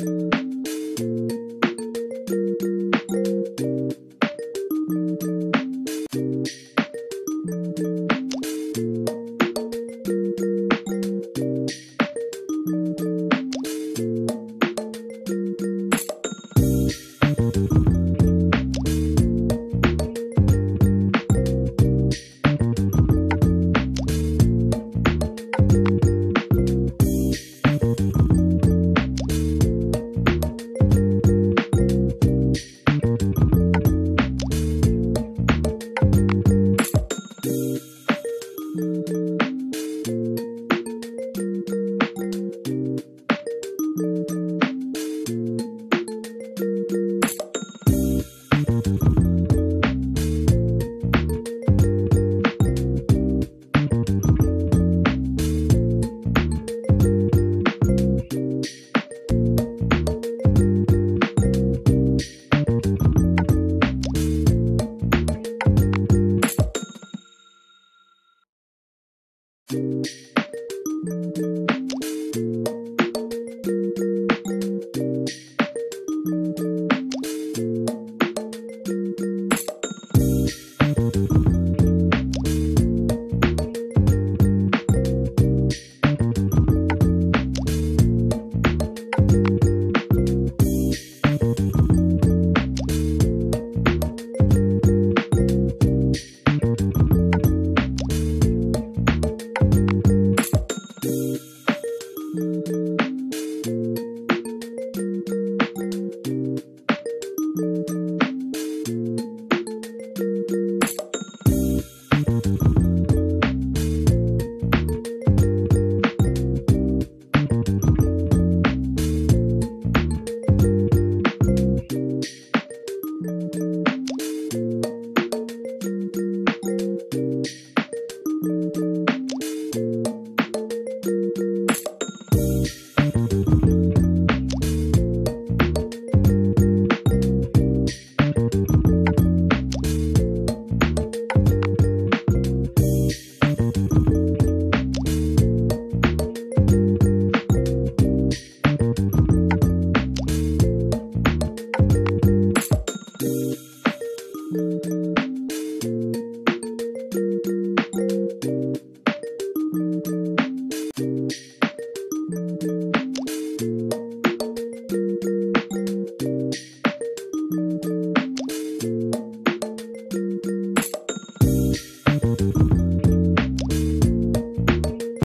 Música